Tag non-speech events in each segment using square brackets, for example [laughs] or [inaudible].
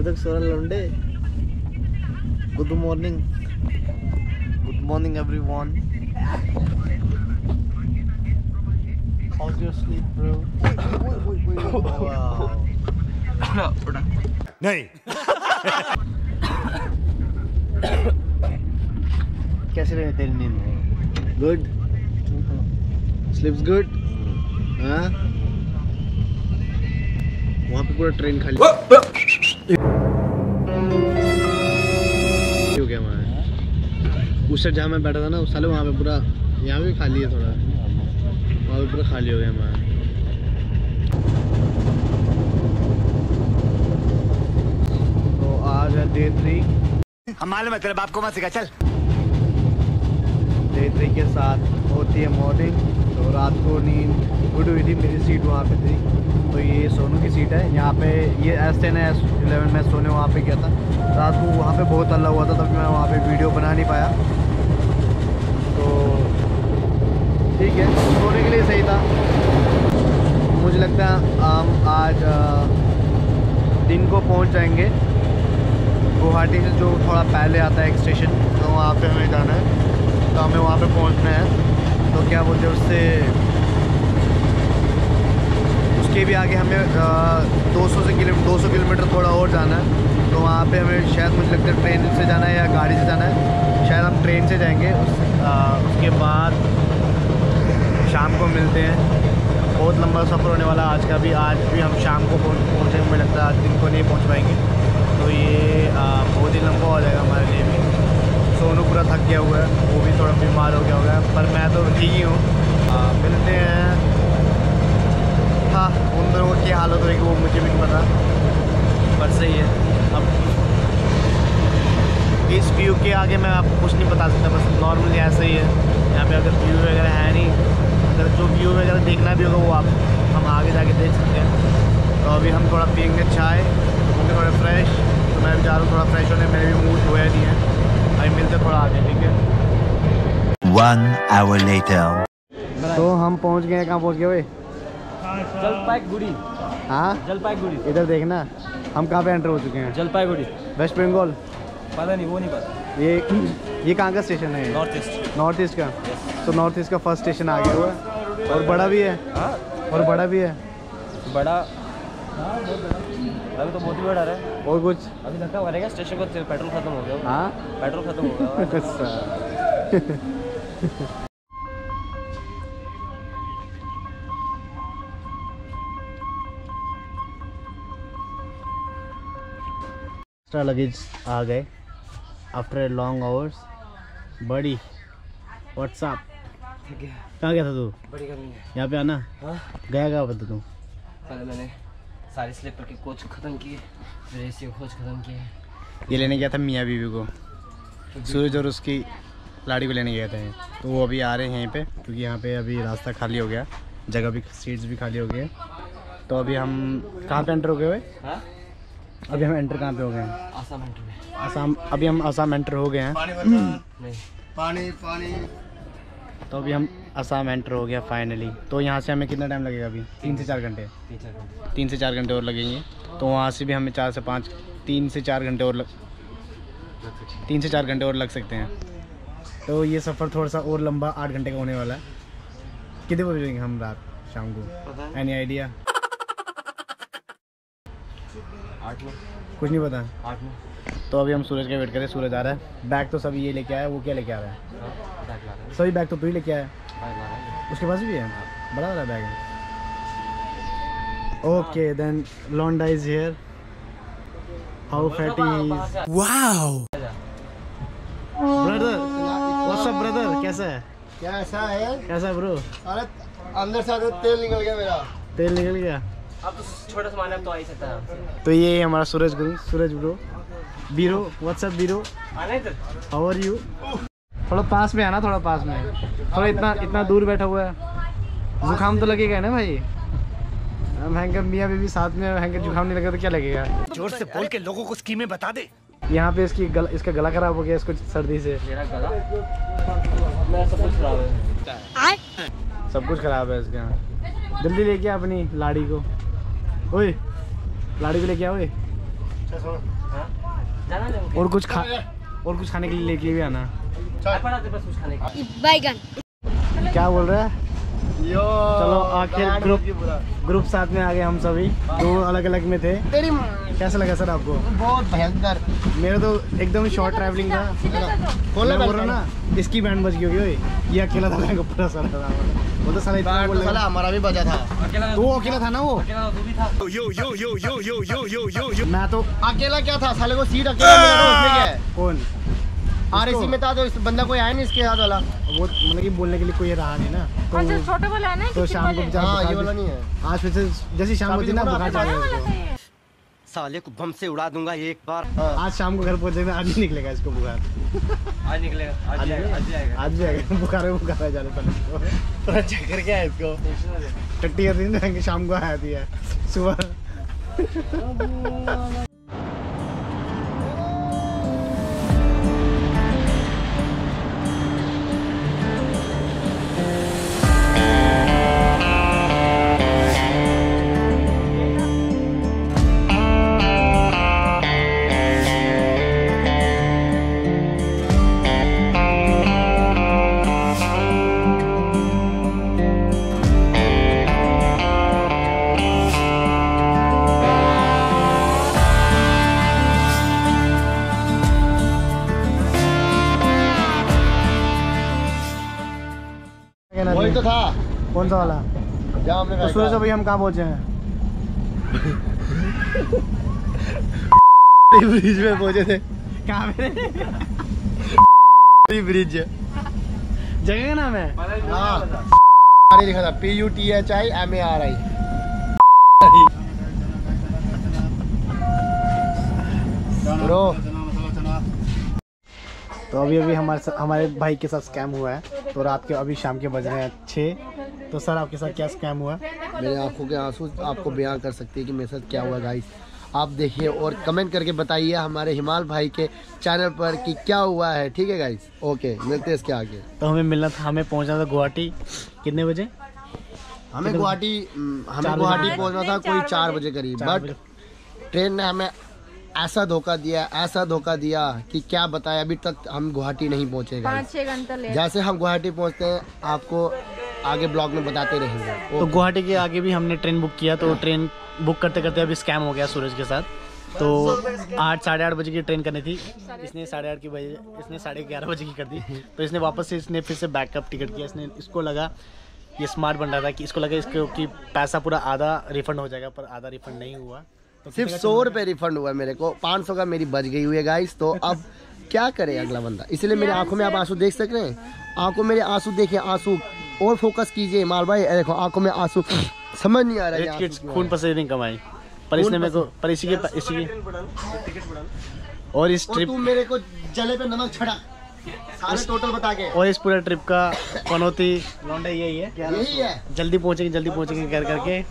अभी तक सोरा लौंडे good morning good morning everyone How's your sleep, bro? wow. नहीं कैसे रहे तेरी नींद गुड स्लिप्स गुड हाँ वहाँ पे पूरा ट्रेन खाली हो गया वहाँ। उस जहाँ मैं बैठा था ना उस साले वहाँ पे पूरा यहाँ भी खाली है थोड़ा। वहाँ पे पूरा खाली हो गया वहाँ। तो आज है डे थ्री हम मालूम है तेरे बाप को मत सिखा चल। डे थ्री के साथ होती है मॉर्निंग तो रात को नींद गुड हुई थी मेरी सीट वहाँ पे थी। तो ये सोनू की सीट है। यहाँ पे ये एस टेन है एस इलेवन में सोने वहाँ पे गया था। रात को वहाँ पे बहुत हल्ला हुआ था, तब मैं वहाँ पे वीडियो बना नहीं पाया। तो ठीक है, सोने के लिए सही था। मुझे लगता है हम आज दिन को पहुँच जाएँगे। गुवाहाटी से जो थोड़ा पहले आता है एक स्टेशन तो वहाँ पे हमें जाना है। तो हमें वहाँ पे पहुँचना है। तो क्या बोलते हैं उससे उसके भी आगे हमें अ, 200 से किलो 200 किलोमीटर थोड़ा और जाना है। तो वहाँ पे हमें शायद मुझे लगता है ट्रेन से जाना है या गाड़ी से जाना है। शायद हम ट्रेन से जाएँगे उस, अ, उसके बाद शाम को मिलते हैं। बहुत लंबा सफ़र होने वाला आज का भी आज भी हम शाम को पहुँच पहुँचेंगे मुझे लगता है आज दिन को नहीं पहुँच पाएँगे। तो ये आ, बहुत ही लंबा हो जाएगा हमारे लिए भी। सोनू पूरा थक गया हुआ है वो भी थोड़ा बीमार हो गया होगा पर मैं तो ठीक ही हूँ। मिलते हाँ। उन लोगों की हालत होगी वो मुझे भी नहीं पता। पर सही है अब इस व्यू के आगे मैं आपको कुछ नहीं बता सकता बस नॉर्मली ऐसा ही है। यहाँ पे अगर व्यू वगैरह है नहीं अगर जो व्यू वगैरह देखना भी होगा वो आप हम आगे जाके देख सकते हैं। तो अभी हम थोड़ा पियेंगे चाय होंगे थोड़े फ्रेश तो मैं भी जा रहा हूँ थोड़ा फ्रेश होने मेरे भी मूड धोया नहीं है। अभी मिलते थोड़ा आगे ठीक है? One hour later. तो हम पहुँच गए कहाँ पहुँच गए भाई? जलपाईगुड़ी। हाँ? जलपाईगुड़ी। इधर देखना। हम कहाँ पे एंटर हो चुके हैं? जलपाईगुड़ी। वेस्ट बंगाल। पता नहीं वो नहीं पता। ये ये कहाँ का स्टेशन है नॉर्थ ईस्ट नॉर्थ ईस्ट का? तो नॉर्थ ईस्ट का फ़र्स्ट स्टेशन आ गया हुआ है। और बड़ा भी है। हाँ। और बड़ा भी है। बड़ा। अभी तो बहुत ही बड़ा रहा है। और कुछ? अभी धक्का मारेगा स्टेशन को पेट्रोल खत्म हो गया। हाँ? पेट्रोल खत्म हो गया। [laughs] [laughs] एक्स्ट्रा लगेज आ गए। आफ्टर ए लॉन्ग आवर्स बड़ी व्हाट्सअप कहाँ गया था तू? बड़ी यहाँ पे आना। हाँ। गया कहाँ पे था तू? पहले मैंने सारी स्लीपर की कोच खत्म की फिर कोच खत्म की। ये लेने गया था मियाँ बीवी को। सूरज और उसकी लाड़ी को लेने गए थे तो वो अभी आ रहे हैं यहीं पे क्योंकि यहाँ पे अभी रास्ता खाली हो गया। जगह भी सीट्स भी खाली हो गए तो अभी हम कहाँ पे एंटर हो गए हुए हाँ? अभी हम एंटर कहाँ पे हो गए हैं? आसाम एंटर में। आसाम अभी हम आसाम एंटर हो गए हैं। नहीं। पानी पानी। तो अभी हम आसाम एंटर हो गया फाइनली तो यहाँ से हमें कितना टाइम लगेगा अभी? तीन से चार घंटे। तीन से चार घंटे। और लगेंगे। तो वहाँ से भी हमें चार से पाँच तीन से चार घंटे और लग तीन से चार घंटे और लग सकते हैं। तो ये सफ़र थोड़ा सा और लंबा आठ घंटे का होने वाला है। कितने बजे हम रात? शाम को? एनी आइडिया आठ कुछ नहीं पता। आठ तो अभी हम सूरज का वेट करें सूरज आ रहा है। बैग तो सभी ये लेके आया वो क्या लेके आ रहा है? हाँ हैं। सभी बैग तो तू ही लेके आया। हैं। उसके पास भी है? बड़ा वाला बैग है। Okay then लॉन्डा is here how fatty Wow. Brother what's up brother कैसा है? क्या ऐसा है? कैसा है ब्रो अरे अंदर से तेल निकल गया मेरा। तेल निकल गया? अब तो छोटा सामान अब तो आ ही सकता है तो ये हमारा सूरज गुरु सूरज गुरु बीरो व्हाट्स अप बीरो? आना हाउ आर यू थोड़ा पास में आना थोड़ा पास में। थोड़ा इतना इतना दूर बैठा हुआ है। जुकाम तो लगेगा ना भाई? भयंकर मियाँ बीवी साथ में भयंकर जुकाम नहीं लगेगा तो क्या लगेगा? ज़ोर से बोल के लोगों को स्कीमें बता दे। यहाँ पे इसकी गला इसका गला खराब हो गया इसको सर्दी से। मेरा गला? मेरा सब कुछ खराब है। सब कुछ खराब है इसके जल्दी लेके अपनी लाड़ी को। ओए लाड़ी को लेके आ ओए। हाँ? जाना नहीं उनके? और कुछ खा और कुछ खाने के लिए लेके भी आना। पड़ा दे बस कुछ खाने का बैगन क्या बोल रहा है? यो चलो आखिर ग्रुप ग्रुप साथ में आ गए हम सभी। दो अलग अलग में थे। तेरी कैसा लगा सर आपको? बहुत भयंकर। मेरा तो एकदम शॉर्ट ट्रैवलिंग था। बोल रहा ना इसकी बैंड बज गई होगी ये अकेला था पूरा सारा वो तो साला इतना बोल साला हमारा भी बजा था। अकेला तो वो अकेला था ना वो? यो यो यो यो मैं तो अकेला क्या था? साले को सीट अकेला मिला था उसमें क्या है? कौन? आर में था तो इस बंदा कोई आया नहीं इसके साथ वाला। वो मतलब कि बोलने के लिए कोई रहा नहीं ना। तो छोटे वाला है ना तो शाम को हाँ ये वाला नहीं है। आज फिर से जैसे शाम होती ना शादी बुखार चढ़ा चढ़ बड़ा गया वाला इसको। चाहिए साले को बम से उड़ा दूँगा एक बार। आज शाम को घर पहुंचेगा आज ही निकलेगा इसको बुखार। आज निकलेगा आज जाएगा आज जाएगा। आज भी आएगा बुखार है बुखार है जाने पहले थोड़ा चक्कर क्या है इसको। टट्टी हर दिन शाम को आया थी है। सुबह। सा वाला। तो सूरज भाई हम कहाँ पहुँचे हैं? [laughs] ब्रिज में पहुँचे थे। कहाँ पे [laughs] ब्रिज। जगह का नाम है? हाँ। लिखा था P U T H I M A R I bro. तो अभी अभी हमारे हमारे भाई के साथ स्कैम हुआ है। तो रात के अभी शाम के बज रहे हैं छः। तो सर आपके साथ क्या स्कैम हुआ? मेरे आँखों के आँसू आपको बयान कर सकती है कि मेरे साथ क्या हुआ गाइस आप देखिए और कमेंट करके बताइए हमारे हिमाल भाई के चैनल पर कि क्या हुआ है ठीक है गाइस ओके मिलते हैं इसके आगे. तो हमें मिलना था हमें पहुँचना था गुवाहाटी। कितने बजे? हमें गुवाहाटी हम्म, हमें गुवाहाटी। पहुँचना था कोई चार बजे। करीब. बट ट्रेन ने हमें ऐसा धोखा दिया ऐसा धोखा दिया कि क्या बताया अभी तक हम गुवाहाटी नहीं पहुँचे। पाँच घंटा जैसे हम गुवाहाटी पहुँचते हैं आपको आगे ब्लॉग में बताते रहेंगे। तो गुवाहाटी के आगे भी हमने ट्रेन बुक किया तो ट्रेन बुक करते करते अभी स्कैम हो गया सूरज के साथ। तो आठ साढ़े आठ बजे की ट्रेन करनी थी। इसने साढ़े आठ की बजे इसने साढ़े ग्यारह बजे की कर दी। तो इसने वापस से इसने फिर से बैकअप टिकट किया। इसने इसको लगा ये स्मार्ट बन रहा था कि इसको लगा इसके कि पैसा पूरा आधा रिफंड हो जाएगा पर आधा रिफंड नहीं हुआ। तो सिर्फ़ सौ रुपये रिफंड हुआ मेरे को। पाँच सौ का मेरी बच गई हुई है गाइस तो अब क्या करे अगला बंदा? इसलिए मेरी आँखों में आप आँसू देख सक रहे हैं। आँखों मेरे आँसू देखे आँसू और फोकस कीजिए माल भाई। देखो आँखों में आँसू। समझ नहीं आ रहा है खून पसीने नहीं कमाई। पर इसने मेरे को पर इसी के इसी के और इस ट्रिप तू मेरे को जले पे नमक छड़ा। सारे टोटल बता के। और इस पूरे ट्रिप का पनौती लौंडा यही है। यही है। जल्दी पहुँचेंगे जल्दी पहुँचेंगे कर करके।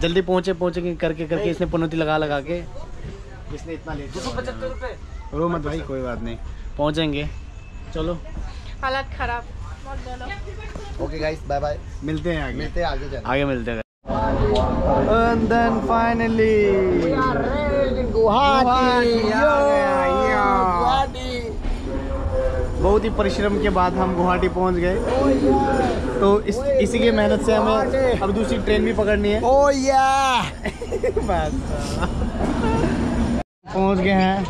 जल्दी पहुँचे पहुँचेंगे करके करके इसने पनौती लगा लगा के। इसने इतना लेट पचहत्तर रुपए। रो मत भाई कोई बात नहीं। पहुँचेंगे। चलो। हालत खराब। ओके गाइस बाय बाय मिलते हैं आगे। मिलते हैं आगे चल। आगे मिलते हैं। And then finally गुवाहाटी आ गया, या। बहुत ही परिश्रम के बाद हम गुवाहाटी पहुँच गए। तो इस इसी की मेहनत से हमें अब दूसरी ट्रेन भी पकड़नी है। ओ या [laughs] पहुँच गए हैं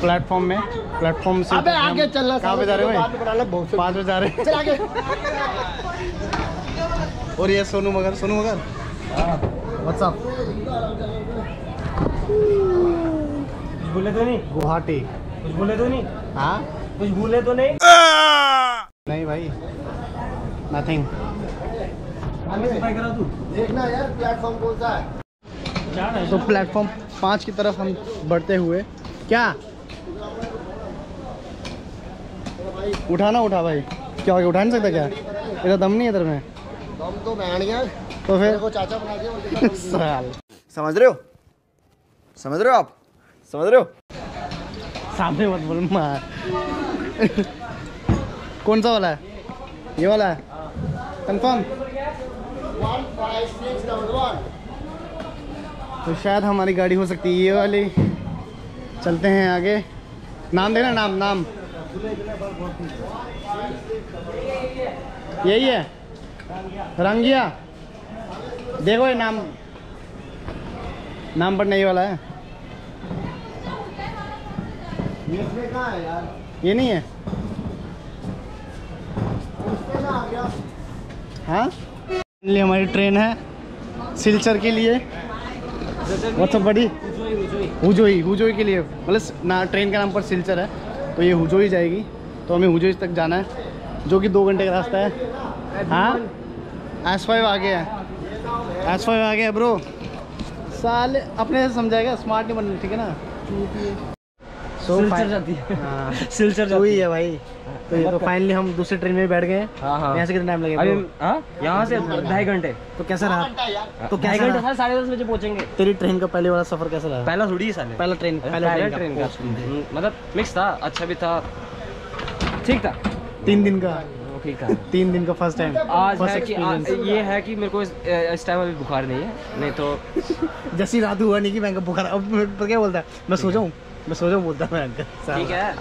प्लेटफॉर्म में। प्लेटफॉर्म से अबे आगे चलना कहाँ पे जा रहे बाद में हैं बहुत से पाँच बजे जा रहे हैं। चल आगे। और ये सोनू मगर सोनू मगर? व्हाट्सअप भूले तो नहीं? गुवाहाटी। कुछ भूले तो नहीं? हाँ? कुछ भूले तो नहीं? नहीं भाई नथिंग तू। देखना यार प्लेटफॉर्म कौन सा है? तो प्लेटफॉर्म पाँच की तरफ़ हम बढ़ते हुए। क्या? उठाना उठा भाई। क्या हो गया? उठा नहीं सकता क्या? इधर दम नहीं है इधर में? तुम तो बैठ गया। तो मेरे फिर को चाचा बना दिया उनके साथ साल। समझ रहे हो? समझ रहे हो आप? समझ रहे हो? सामने मत बोल मार। कौन सा वाला है? ये वाला है? कंफर्म. तो शायद हमारी गाड़ी हो सकती है ये वाली। चलते हैं आगे। नाम देना नाम नाम। यही है। रंगिया। देखो ये नाम। नाम पर नहीं वाला है। ये नहीं है। हाँ? हमारी ट्रेन है सिलचर के लिए। व्हाट्सअप बड़ी हुजोई हुजोई के लिए। मतलब ना, ट्रेन का नाम पर सिलचर है। तो ये हुजोई जाएगी। तो हमें हुजोई तक जाना है, जो कि दो घंटे का रास्ता है। हाँ? एस फाइव आ गया है। एस फाइव आ गया ब्रो साल, अपने समझाएगा स्मार्ट नहीं बनना, ठीक है ना? सो सिलचर जाती है। हाँ। [laughs] सिलचर तो है भाई। तो ये तो फाइनली हम दूसरी ट्रेन में बैठ गए। हैं हाँ। हाँ यहाँ से कितना टाइम लगेगा? हाँ? यहाँ से ढाई घंटे। तो कैसा रहा? तो ढाई घंटे साढ़े साढ़े दस बजे पहुँचेंगे। तेरी ट्रेन का पहले वाला सफ़र कैसा रहा? पहला थोड़ी ही साले। पहला ट्रेन पहला ट्रेन का हम्म, मतलब मिक्स था अच्छा भी था। ठीक था। तीन दिन का। ठीक था। तीन दिन का फ़र्स्ट टाइम आज है कि आज ये है कि मेरे को इस, इस टाइम अभी बुखार नहीं है नहीं तो [laughs] जैसी रात हुआ नहीं कि मैं बुखार अब क्या बोलता है? मैं सो जाऊँ? मैं सो जाऊँ बोलता मैं अंकल ठीक है।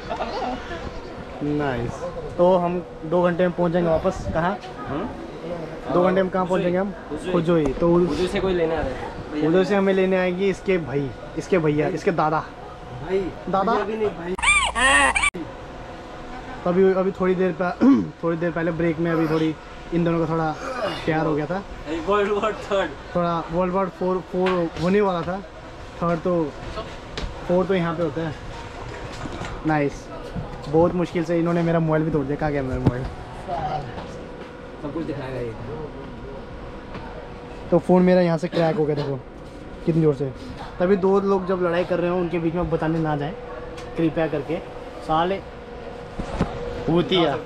नाइस तो हम दो घंटे में पहुँच जाएँगे वापस कहाँ? हम्म? दो घंटे में कहाँ पहुँच जाएँगे हम? खुजोई तो उधर से कोई लेने आ रहे उधर से हमें लेने आएगी इसके भाई इसके भैया इसके दादा। भाई दादा? अभी नहीं भाई। तो अभी अभी थोड़ी देर पर [clears throat] थोड़ी देर पहले ब्रेक में अभी थोड़ी इन दोनों का थोड़ा प्यार हो गया था। वर्ल्ड वॉर थर्ड थोड़ा वर्ल्ड वार फोर फोर होने वाला था। थर्ड तो फोर तो यहाँ पे होता है। नाइस बहुत मुश्किल से इन्होंने मेरा मोबाइल भी तोड़ दिया। कहाँ गया मेरा मोबाइल? सब कुछ दिखाएगा ये। तो फ़ोन मेरा यहाँ से क्रैक हो गया देखो। कितनी ज़ोर से। तभी दो लोग जब लड़ाई कर रहे हो उनके बीच में बताने ना जाए। कृपया करके। साले। होती है।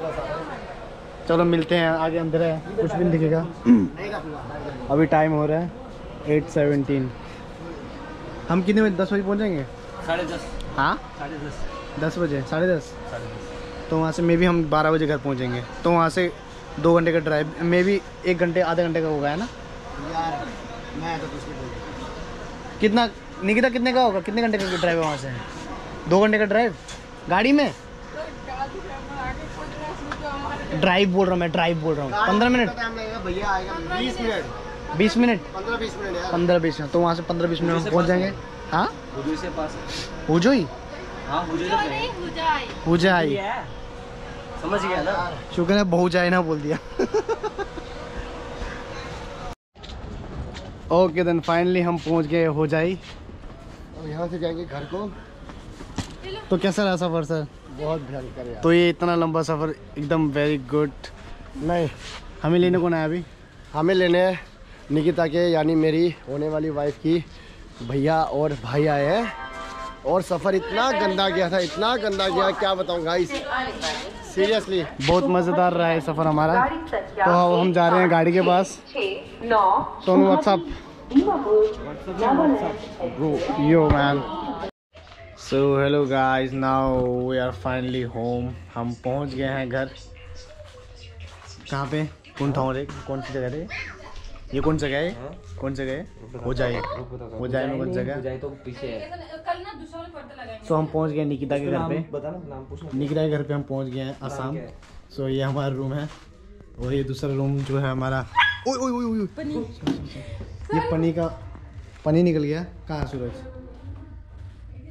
चलो मिलते हैं। आगे अंदर है। कुछ भी नहीं दिखेगा। [clears throat] अभी टाइम हो रहा है एट सेवेंटीन हम कितने बजे दस बजे पहुँचेंगे? साढ़े दस। हाँ? साढ़े दस। दस बजे साढ़े दस? साढ़े दस। तो वहाँ से मे भी हम बारह बजे घर पहुँचेंगे। तो वहाँ से दो घंटे का ड्राइव मे भी एक घंटे आधे घंटे का होगा है ना? यार मैं तो कितना निकिता कितने का होगा? कितने घंटे का ड्राइव है वहाँ से? दो घंटे का ड्राइव गाड़ी में? ड्राइव बोल रहा हूँ मैं ड्राइव बोल रहा हूँ। पंद्रह मिनट? भैया आएगा बीस मिनट। बीस मिनट? पंद्रह बीस मिनट पंद्रह बीस मिनट। तो वहाँ से पंद्रह बीस मिनट में पहुँच जाएँगे। हाँ? हुजूर से पास हो। हाँ नहीं हो। जाए है। समझ गया ना? शुक्र है बहु जाए ना बोल दिया। ओके देन फाइनली हम पहुँच गए हो जाई अब यहाँ से जाएँगे घर को। तो कैसा रहा सफ़र सर? बहुत भयंकर तो ये इतना लंबा सफ़र एकदम वेरी गुड नहीं। हमें लेने कौन आया अभी? हमें लेने निकिता के यानी मेरी होने वाली वाइफ की। भैया और भाई आए हैं। और सफ़र इतना गंदा गया था इतना गंदा गया क्या बताऊँ गाइस सीरियसली बहुत मज़ेदार रहा है सफ़र हमारा। तो हम जा रहे हैं गाड़ी के पास। तो हमें what's up yo man so hello guys now we are finally home हम पहुँच गए हैं घर। कहाँ पे? कौन था कौन सी जगह रे ये कौन जगह है? कौन जगह है? हो जाए हो। जाए में कौन जगह? जाए तो पीछे है। सो हम पहुँच गए निकिता के घर पे। बता ना नाम पूछना। निकिता के घर पे हम पहुँच गए हैं आसाम। सो ये हमारा रूम है। और ये दूसरा रूम जो है हमारा ओए ओए ओए ओए। ये पनी का पनी निकल गया। कहाँ सूरज?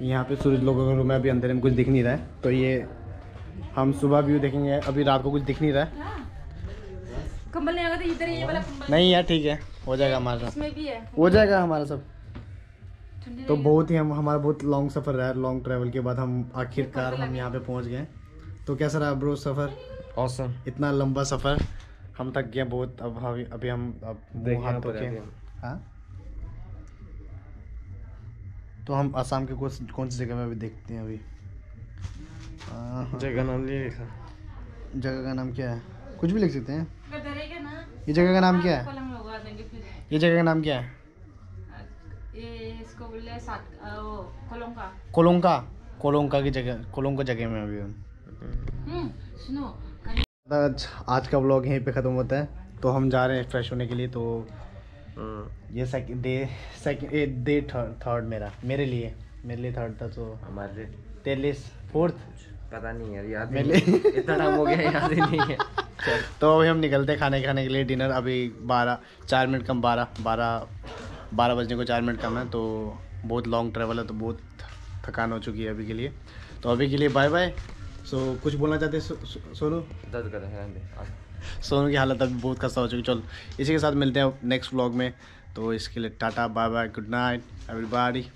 यहाँ पे सूरज लोगों का रूम है। अभी अंधेरे में कुछ दिख नहीं रहा है। तो ये हम सुबह व्यू देखेंगे। अभी रात को कुछ दिख नहीं रहा है। कंबल नहीं आएगा तो इधर ये वाला कंबल। नहीं यार ठीक है। हो जाएगा हमारा इसमें भी है। हो जाएगा हमारा सब। तो बहुत ही हम हमारा बहुत लॉन्ग सफ़र रहा है लॉन्ग ट्रैवल के बाद हम आखिरकार हम यहाँ पे पहुँच गए। तो कैसा रहा ब्रो सफ़र? ऑसम इतना लंबा सफ़र। हम थक गए बहुत अब अभी अभी हम अब हाथ धो के हाँ? तो हम आसाम के कौन कौन सी जगह में अभी देखते हैं अभी? जगह नाम नहीं लिखा। जगह का नाम क्या है? कुछ भी लिख सकते हैं। ये जगह का नाम क्या है? ये जगह का नाम क्या है? ये इसको बोले सात वो कलम का कोलोंका। कोलोंका की जगह कोलोंका जगह में अभी हम। हम्म आज आज का व्लॉग यहीं पे ख़त्म होता है। तो हम जा रहे हैं फ्रेश होने के लिए तो ये second day second day third मेरा मेरे लिए। मेरे लिए थर्ड था तो हमारे फोर्थ पता नहीं यार याद मेरे नहीं इतना टाइम हो गया याद ही नहीं है। [laughs] तो अभी हम निकलते हैं खाने खाने के लिए। डिनर अभी बारह चार मिनट कम बारह बारह बारह बजने को चार मिनट कम है तो बहुत लॉन्ग ट्रैवल है तो बहुत थकान हो चुकी है अभी के लिए। तो अभी के लिए बाय बाय सो कुछ बोलना चाहते हैं सो, सो, सोनू? दर्द कर रहे हैं सोनू की हालत अभी बहुत खस्ता हो चुकी चलो इसी के साथ मिलते हैं नेक्स्ट व्लॉग में। तो इसके लिए tata bye bye good night everybody